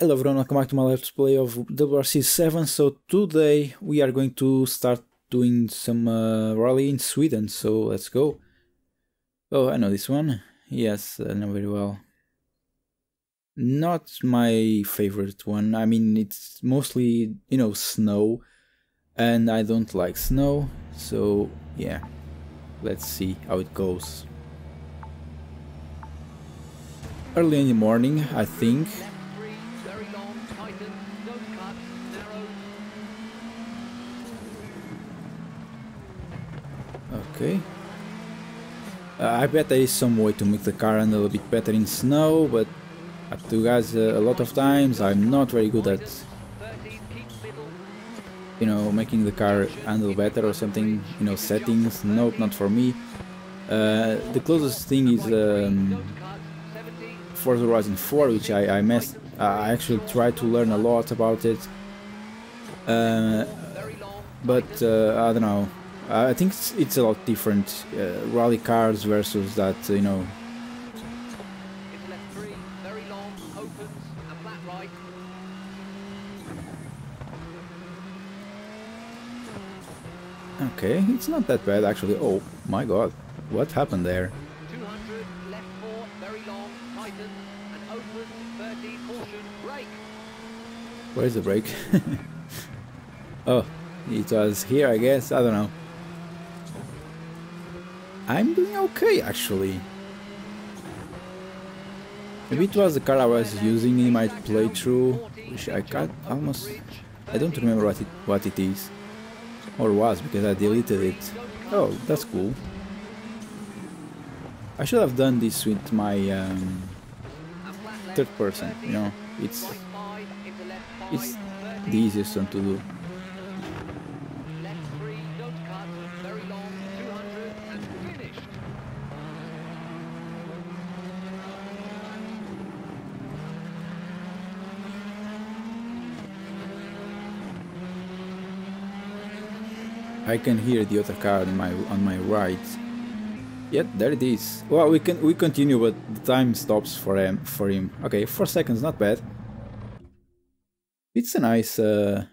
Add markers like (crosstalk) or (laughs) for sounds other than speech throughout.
Hello everyone, welcome back to my Let's Play of WRC7. So today we are going to start doing some uh, rally in Sweden, so let's go. Oh, I know this one. Yes, I know very well. Not my favorite one. I mean, it's mostly, you know, snow. And I don't like snow, so yeah. Let's see how it goes. Early in the morning, I think. Okay. Uh, I bet there is some way to make the car handle a bit better in snow, but up to guys uh, a lot of times I'm not very good at you know making the car handle better or something you know settings. Nope not for me. Uh, the closest thing is um, Forza Horizon 4 which I, I messed I actually tried to learn a lot about it uh, but uh, I don't know uh, I think it's, it's, a lot different. Uh, rally cars versus that, you know. Okay, it's not that bad actually. Oh my god, what happened there? 200, left four, very long, tighten, and open, 30, caution, brake. Where's the brake? (laughs) oh, it was here I guess, I don't know. I'm doing okay actually. Maybe it was the car I was using in my playthrough, which I got almost... I don't remember what it, what it is. Or was, because I deleted it. Oh, that's cool. I should have done this with my um, third person, you know, it's, it's the easiest one to do. I can hear the other car on my on my right. Yep, there it is. Well, we can we continue, but the time stops for him. For him. Okay, four seconds, not bad. It's a nice. Uh,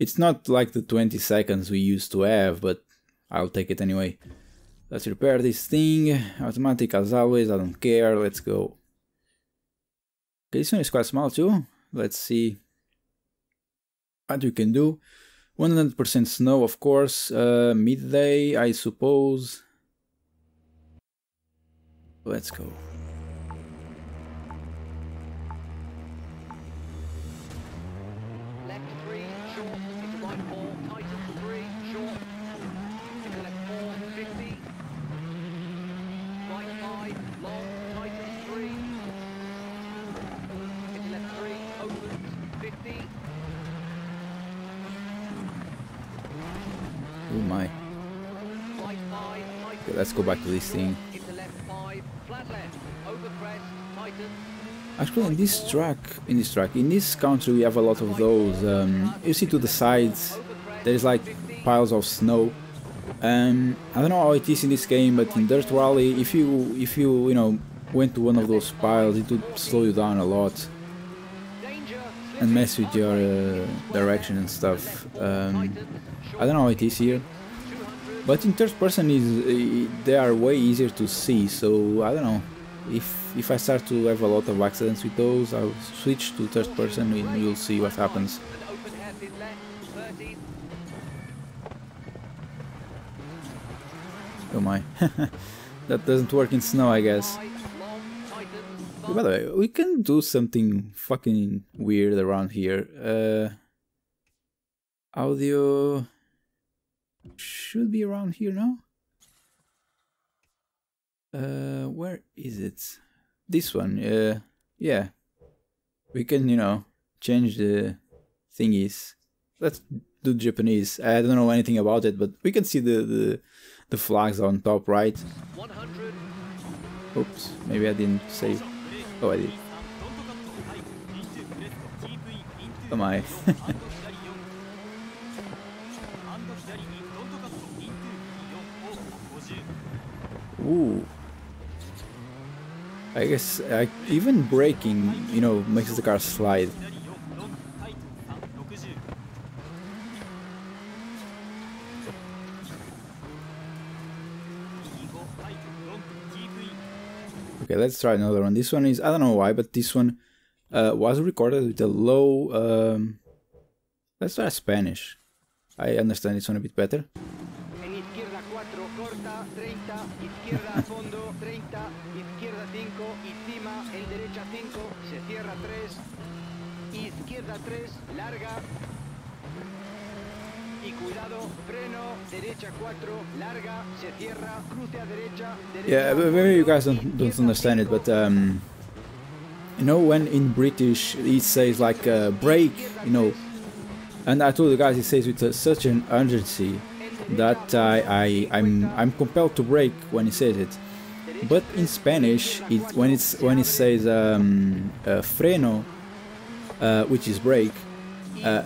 it's not like the 20 seconds we used to have, but I'll take it anyway. Let's repair this thing. Automatic as always. I don't care. Let's go. Okay, this one is quite small too. Let's see what we can do. 100% snow, of course. Uh, midday, I suppose. Let's go. Let's go back to this thing. Actually, in this track, in this track, in this country, we have a lot of those. Um, you see to the sides, there's like piles of snow. Um, I don't know how it is in this game, but in Dirt Rally, if you if you you know went to one of those piles, it would slow you down a lot and mess with your uh, direction and stuff. Um, I don't know how it is here, but in third person is they are way easier to see. So I don't know if if I start to have a lot of accidents with those, I'll switch to third person and you'll see what happens. Oh my, (laughs) that doesn't work in snow, I guess. By the way, we can do something fucking weird around here. Uh, audio should be around here now. Uh, where is it? This one. Uh, yeah. We can, you know, change the thingies. Let's do Japanese. I don't know anything about it, but we can see the the, the flags on top right. Oops, maybe I didn't save. Oh, I did. Am (laughs) I? Ooh. I guess I, even braking, you know, makes the car slide. Okay, let's try another one. This one is, I don't know why, but this one uh, was recorded with a low... Um, let's try Spanish. I understand this one a bit better. Izquierda 3, larga. Y cuidado, freno, derecha 4, larga, se cierra, cruce a derecha, derecha. Yeah, maybe you guys don't, don't understand it, but um, you know when in British it says like uh, brake, you know, and I told the guys it says with uh, such an urgency that I, I I'm I'm compelled to break when he says it. But in Spanish, it when it's when it says um, uh, freno, uh, which is brake, uh,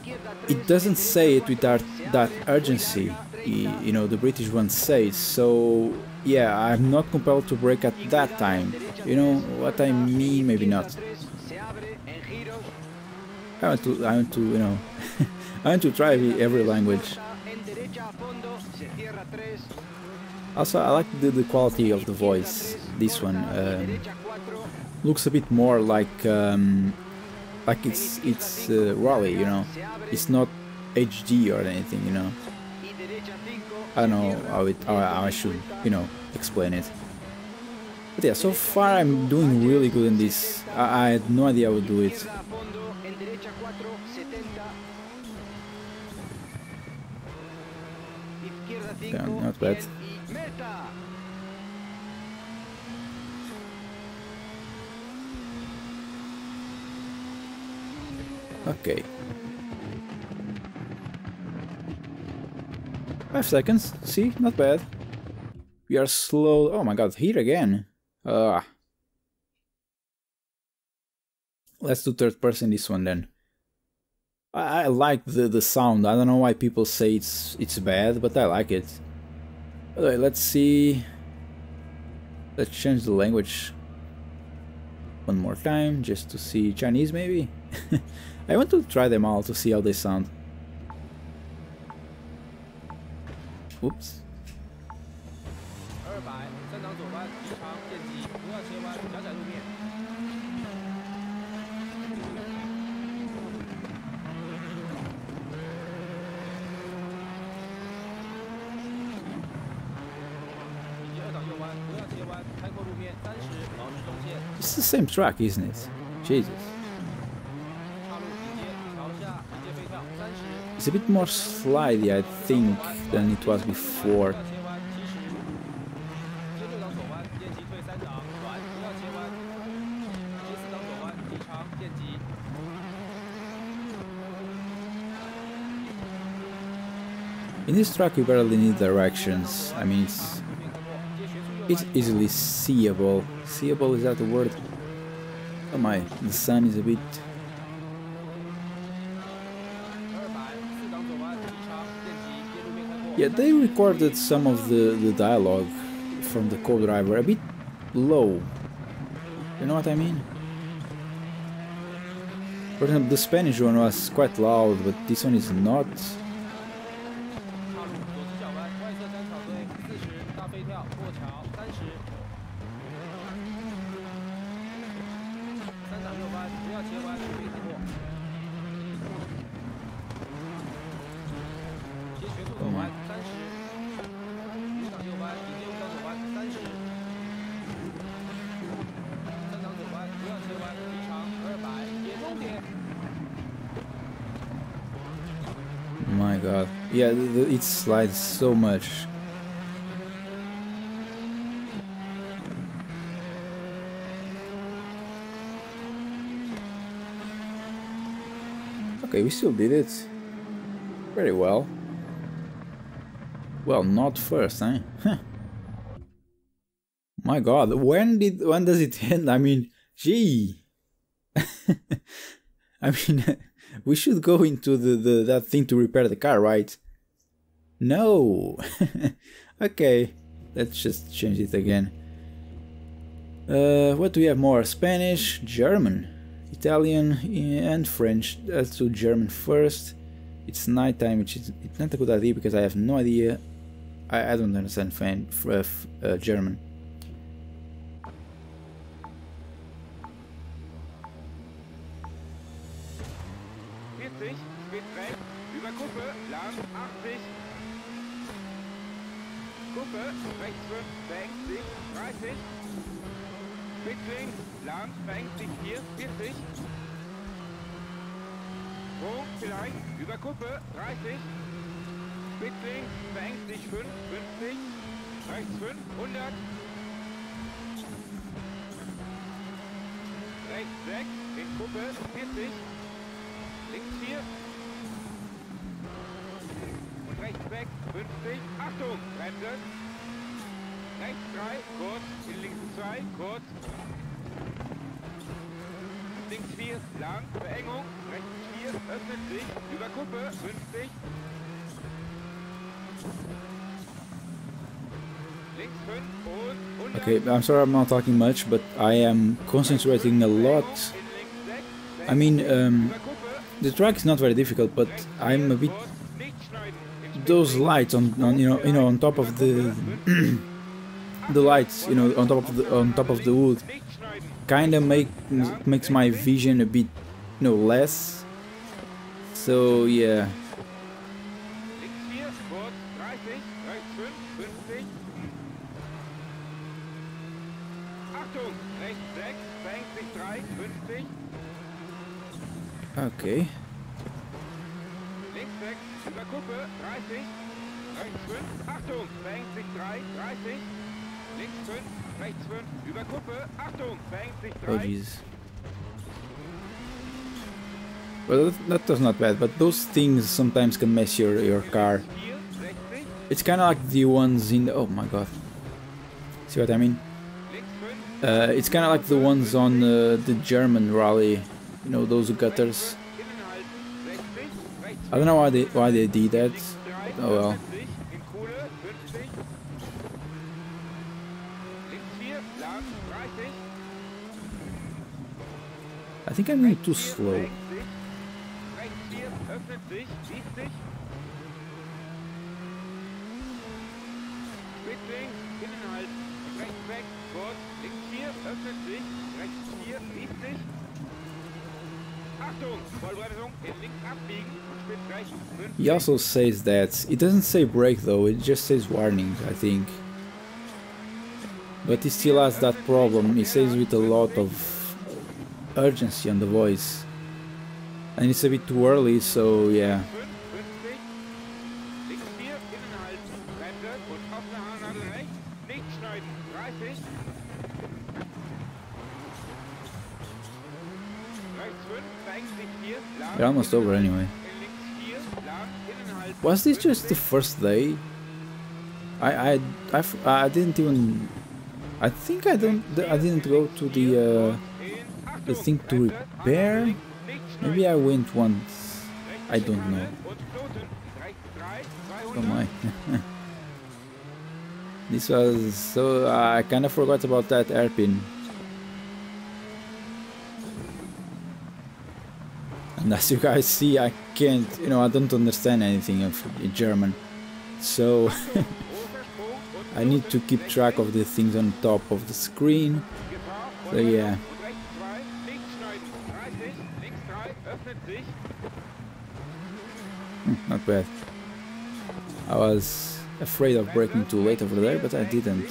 it doesn't say it with that, that urgency. You know, the British one says. So yeah, I'm not compelled to break at that time. You know what I mean? Maybe not. I want to, I want to, you know, (laughs) I want to try every language. Also, I like the, the quality of the voice. This one um, looks a bit more like um, like it's it's uh, Rally, you know. It's not HD or anything, you know. I don't know how it how I should, you know, explain it. But yeah, so far I'm doing really good in this. I, I had no idea I would do it. Okay, not bad. Okay. Five seconds. See? Not bad. We are slow. Oh my god, here again. Uh, let's do third person this one then. I, I like the, the sound. I don't know why people say it's it's bad, but I like it. Anyway, let's see. Let's change the language one more time just to see Chinese maybe. (laughs) I want to try them all to see how they sound. Oops. It's the same track, isn't it? Jesus. It's a bit more slidey, I think, than it was before. In this track you barely need directions, I mean it's, it's easily seeable. Seeable, is that the word? Oh my, the sun is a bit Yeah, they recorded some of the, the dialogue from the co-driver a bit low. You know what I mean? For example, the Spanish one was quite loud, but this one is not. God. Yeah, it slides so much. Okay, we still did it. Very well. Well, not first, eh? My god, when did when does it end? I mean, gee. (laughs) I mean we should go into the, the that thing to repair the car, right? No. (laughs) okay, let's just change it again. Uh, what do we have more? Spanish, German, Italian, and French. Let's do German first. It's nighttime, which is it's not a good idea because I have no idea. I, I don't understand fan, uh, German. Kuppe, 30. Spitz links, verengt sich 5, 50. Rechts 5, 100. Rechts 6, in Kuppe, 40. Links 4, rechts weg, 50, Achtung, Bremse. Rechts 3, kurz, in links 2, kurz. Links 4, lang, Verengung, rechts 4, öffnet sich, über Kuppe, 50. Okay, I'm sorry I'm not talking much, but I am concentrating a lot. I mean, um, the track is not very difficult, but I'm a bit those lights on, on you know you know on top of the (clears throat) the lights you know on top of the on top of the wood kind of make makes my vision a bit you know less so yeah Okay. Über Kuppe, 30. Rechts 5. Achtung, verengt sich 3, 30. Links 5, rechts 5. Über Kuppe, Achtung, verengt sich 3. Oh, Jesus. Well, that was not bad, but those things sometimes can mess your, your car. It's kind of like the ones in the... Oh my god. See what I mean? Uh, it's kind of like the ones on uh, the German rally. You know, those gutters. I don't know why they why they did that. Oh well. I think I'm going too slow. He also says that, it doesn't say break though, it just says warning, I think. But he still has that problem, he says with a lot of urgency on the voice. And it's a bit too early, so yeah. They're almost over anyway. Was this just the first day? I I I, I didn't even. I think I don't. I didn't go to the uh, the thing to repair. Maybe I went once. I don't know. Oh (laughs) my. this was so. I kind of forgot about that airpin. and as you guys see I can't you know I don't understand anything of German so (laughs) I need to keep track of the things on top of the screen so yeah hmm, not bad I was afraid of breaking too late over there but I didn't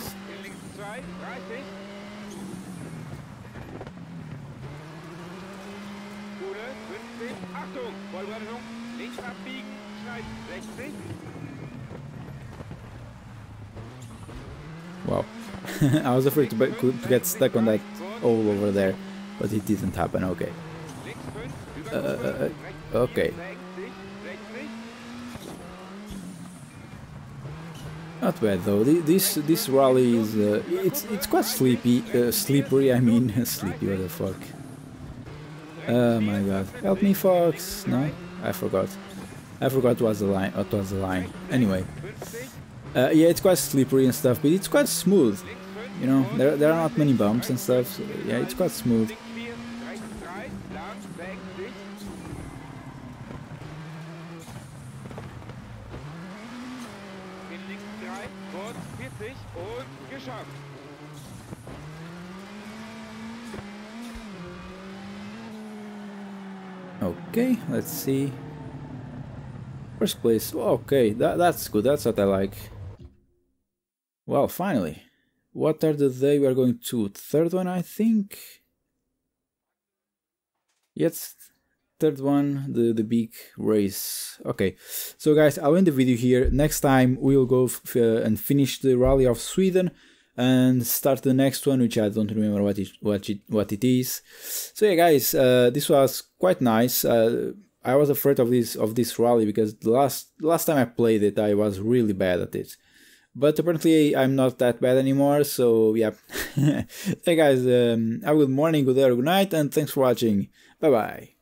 Wow. (laughs) I was afraid to, to, get stuck on that hole over there, but it didn't happen, okay. Uh, uh, uh okay. Not bad though. This this rally is uh, it's it's quite sleepy, uh, slippery. I mean, (laughs) sleepy. What the fuck? Oh my god! Help me, Fox! No, I forgot. I forgot what was the line. What was the line? Anyway, uh, yeah, it's quite slippery and stuff, but it's quite smooth. you know, there, there are not many bumps and stuff, so yeah, it's quite smooth. Links 4, rechts 3, lang, verengt sich. In links 3, kurz 40 und geschafft. Okay, let's see. First place, okay, that, that's good, that's what I like. Well, finally. What are the day we are going to? Third one, I think? Yes, third one, the, the big race. Okay, so guys, I'll end the video here. Next time we'll go uh, and finish the Rally of Sweden and start the next one, which I don't remember what it what it what it is. So yeah, guys, uh, this was quite nice. Uh, I was afraid of this of this rally because the last last time I played it, I was really bad at it. But apparently, I'm not that bad anymore. So yeah, (laughs) hey guys, um, have a good morning, good day, good night, and thanks for watching. Bye bye.